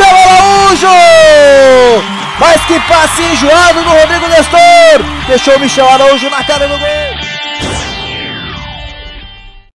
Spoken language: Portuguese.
Michel Araújo! Mas que passe enjoado do Rodrigo Nestor! Deixou o Michel Araújo na cara do gol!